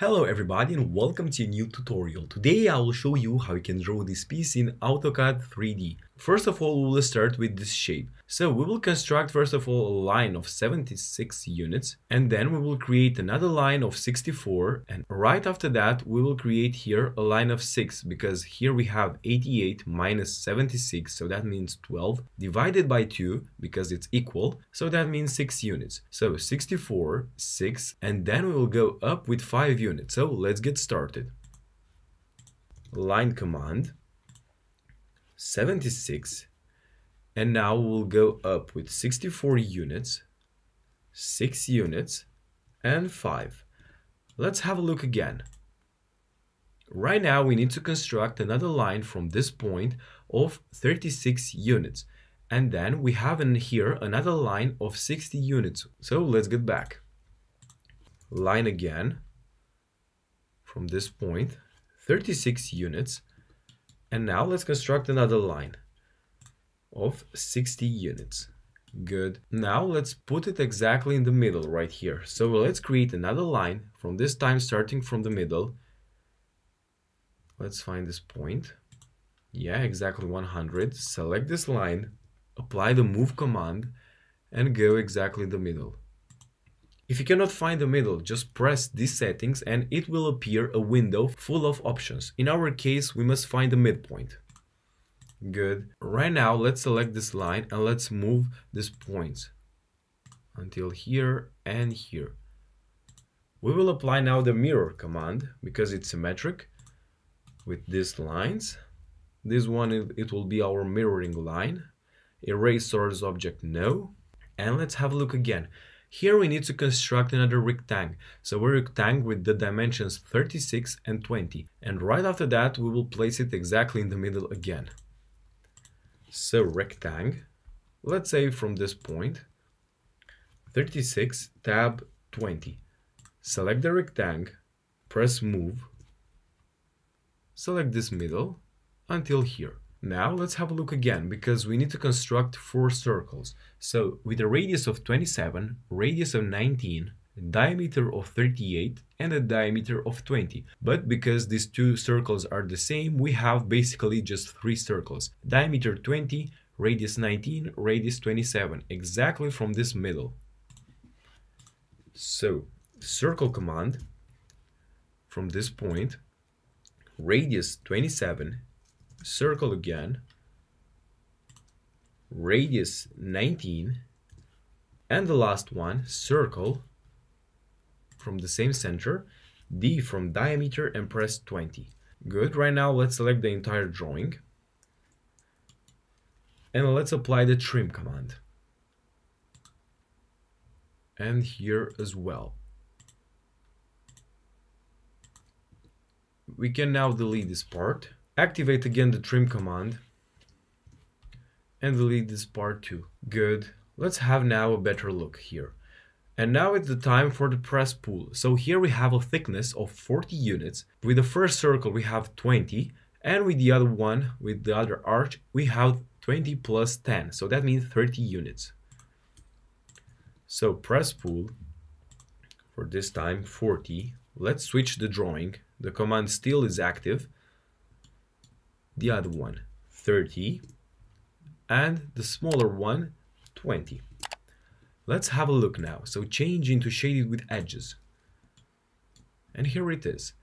Hello everybody and welcome to a new tutorial. Today I will show you how you can draw this piece in AutoCAD 3D. First of all, we will start with this shape. So we will construct first of all a line of 76 units and then we will create another line of 64 and right after that we will create here a line of 6 because here we have 88 minus 76 so that means 12 divided by 2 because it's equal so that means 6 units. So 64, 6 and then we will go up with 5 units. So let's get started. Line command 76 and now we'll go up with 64 units 6 units and 5 let's have a look again. Right now we need to construct another line from this point of 36 units. And then we have in here another line of 60 units. So let's get back. Line again from this point 36 units and now let's construct another line of 60 units. Good. Now let's put it exactly in the middle right here. So let's create another line from this time starting from the middle. Let's find this point. Yeah, exactly 100. Select this line, apply the move command and go exactly in the middle. If you cannot find the middle, just press these settings and it will appear a window full of options. In our case, we must find the midpoint. Good. Right now, let's select this line and let's move these points until here and here. We will apply now the mirror command because it's symmetric with these lines. This one, it will be our mirroring line. Erase source object no. And let's have a look again. Here we need to construct another rectangle. So a rectangle with the dimensions 36 and 20. And right after that, we will place it exactly in the middle again. So rectangle, let's say from this point, 36, tab 20. Select the rectangle, press move, select this middle until here. Now let's have a look again because we need to construct four circles. So with a radius of 27, radius of 19, diameter of 38 and a diameter of 20. But because these two circles are the same, we have basically just three circles. Diameter 20, radius 19, radius 27, exactly from this middle. So circle command from this point, radius 27 circle again, radius 19, and the last one, circle from the same center, D from diameter and press 20. Good, right now let's select the entire drawing. And let's apply the trim command. And here as well. We can now delete this part Activate again the trim command and delete this part too. Good. Let's have now a better look here. And now it's the time for the press pull. So here we have a thickness of 40 units. With the first circle we have 20 and with the other one, with the other arch, we have 20 plus 10. So that means 30 units. So press pull for this time 40. Let's switch the drawing. The command still is active the other one 30 and the smaller one 20 let's have a look now. So change into shaded with edges. And here it is.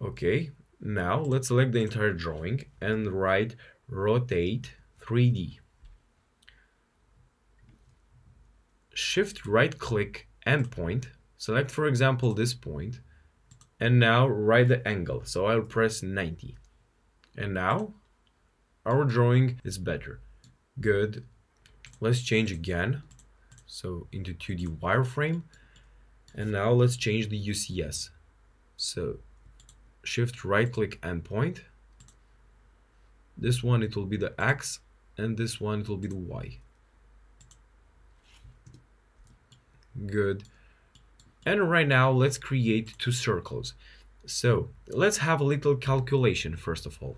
Okay now let's select the entire drawing and write rotate 3d shift right click endpoint select for example this point and now write the angle. So I'll press 90 and now our drawing is better. Good. Let's change again. So into 2D wireframe. And now let's change the UCS. So shift right click endpoint. This one it will be the X and this one it will be the Y. Good. And right now let's create two circles. So let's have a little calculation first of all.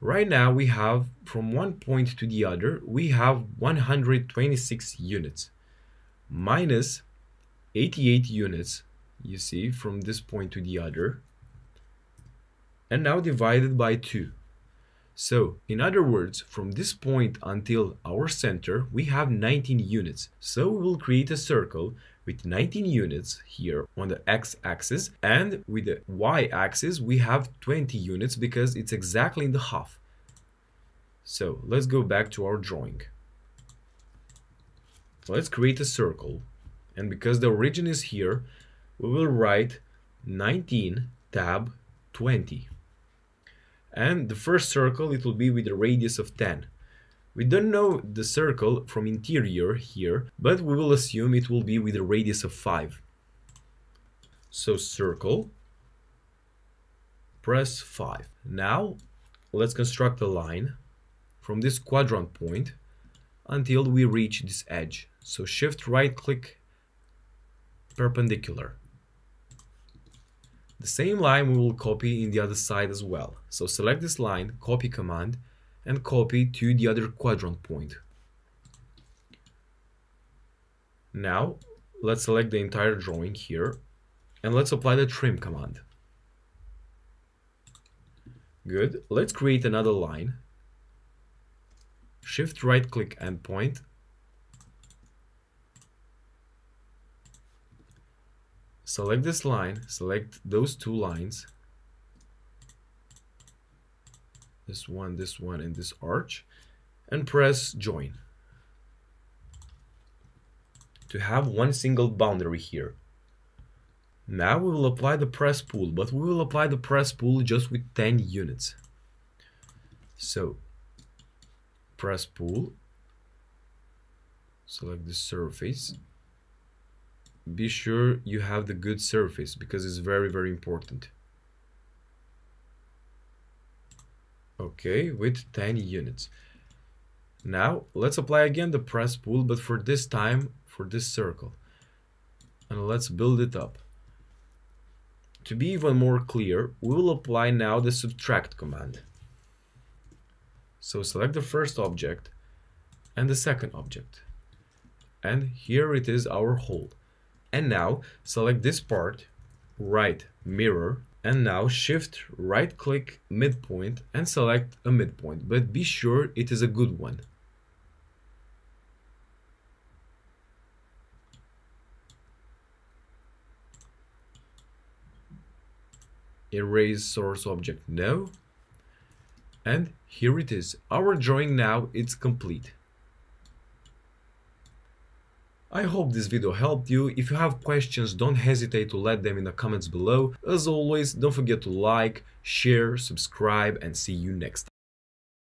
Right now we have from one point to the other, we have 126 units minus 88 units you see, from this point to the other. And now divided by 2. So, in other words, from this point until our center, we have 19 units. So we will create a circle with 19 units here on the x-axis and with the y-axis we have 20 units because it's exactly in the half. So let's go back to our drawing. Let's create a circle and because the origin is here we will write 19 tab 20 and the first circle it will be with a radius of 10 we don't know the circle from interior here, but we will assume it will be with a radius of 5. So circle, press 5. Now let's construct a line from this quadrant point until we reach this edge. So shift right click perpendicular. The same line we will copy in the other side as well. So select this line, copy command, and copy to the other quadrant point. Now let's select the entire drawing here and let's apply the trim command. Good. Let's create another line. Shift right click endpoint. Select this line, select those two lines this one, this one, and this arch, and press join to have one single boundary here. Now we will apply the press pull, but we will apply the press pull just with 10 units. So press pull, select the surface. Be sure you have the good surface because it's very, very important. Okay with 10 units. Now let's apply again the press pull but for this time for this circle. And let's build it up. To be even more clear we will apply now the subtract command. So select the first object and the second object. And here it is our hole and now select this part right mirror and now shift right click midpoint and select a midpoint. But be sure it is a good one. Erase source object no. And here it is. Our drawing now it's complete I hope this video helped you. If you have questions, don't hesitate to let them in the comments below. As always, don't forget to like, share, subscribe and see you next time.